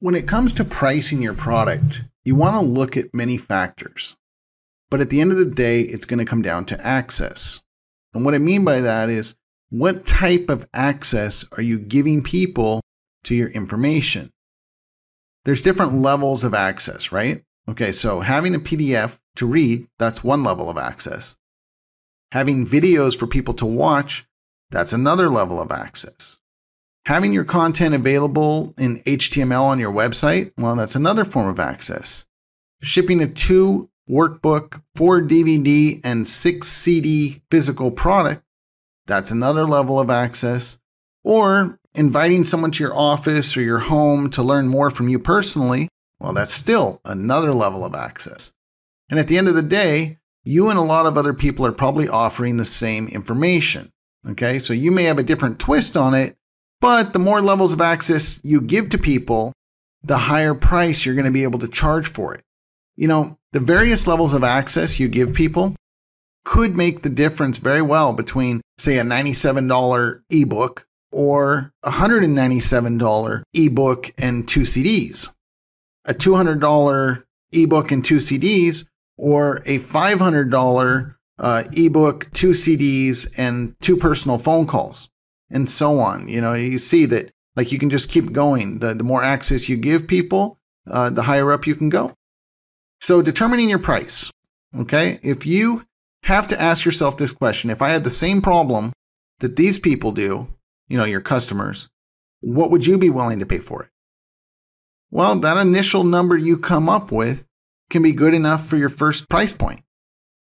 When it comes to pricing your product, you want to look at many factors. But at the end of the day, it's going to come down to access. And what I mean by that is what type of access are you giving people to your information? There's different levels of access, right? Okay, so having a PDF to read, that's one level of access. Having videos for people to watch, that's another level of access. Having your content available in HTML on your website, well, that's another form of access. Shipping a two workbook, four DVD, and six CD physical product, that's another level of access. Or inviting someone to your office or your home to learn more from you personally, well, that's still another level of access. And at the end of the day, you and a lot of other people are probably offering the same information. Okay, so you may have a different twist on it, but the more levels of access you give to people, the higher price you're going to be able to charge for it. You know, the various levels of access you give people could make the difference very well between, say, a $97 ebook or a $197 ebook and two CDs, a $200 ebook and two CDs, or a $500 uh, ebook, two CDs, and two personal phone calls and so on. You know, you see that like you can just keep going. The, the more access you give people, uh, the higher up you can go. So determining your price. Okay. If you have to ask yourself this question, if I had the same problem that these people do, you know, your customers, what would you be willing to pay for it? Well, that initial number you come up with can be good enough for your first price point.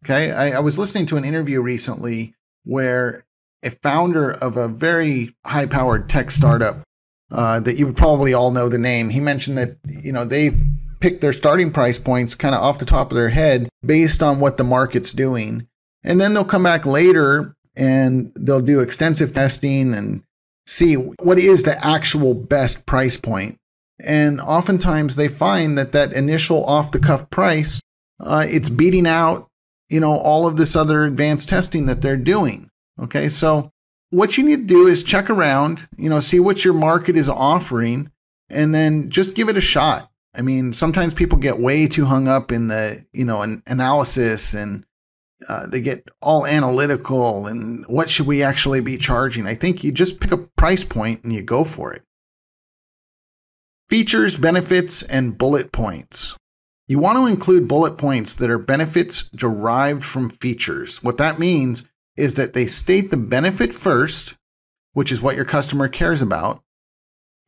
Okay. I, I was listening to an interview recently where a founder of a very high powered tech startup uh, that you would probably all know the name. He mentioned that, you know, they've picked their starting price points kind of off the top of their head based on what the market's doing. And then they'll come back later and they'll do extensive testing and see what is the actual best price point. And oftentimes they find that that initial off the cuff price, uh, it's beating out, you know, all of this other advanced testing that they're doing. Okay, so what you need to do is check around, you know, see what your market is offering, and then just give it a shot. I mean, sometimes people get way too hung up in the, you know, an analysis and uh, they get all analytical and what should we actually be charging? I think you just pick a price point and you go for it. Features, benefits, and bullet points. You want to include bullet points that are benefits derived from features. What that means is that they state the benefit first, which is what your customer cares about,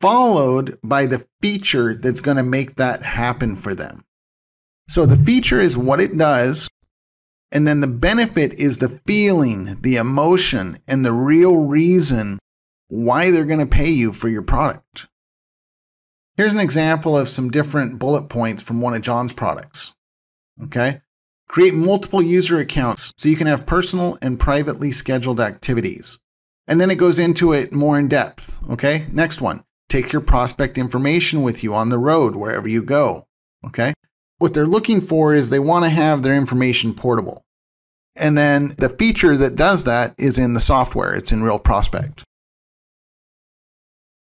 followed by the feature that's going to make that happen for them. So the feature is what it does, and then the benefit is the feeling, the emotion, and the real reason why they're going to pay you for your product. Here's an example of some different bullet points from one of John's products. Okay. Create multiple user accounts so you can have personal and privately scheduled activities. And then it goes into it more in depth. Okay. Next one. Take your prospect information with you on the road wherever you go. Okay. What they're looking for is they want to have their information portable. And then the feature that does that is in the software. It's in Real Prospect.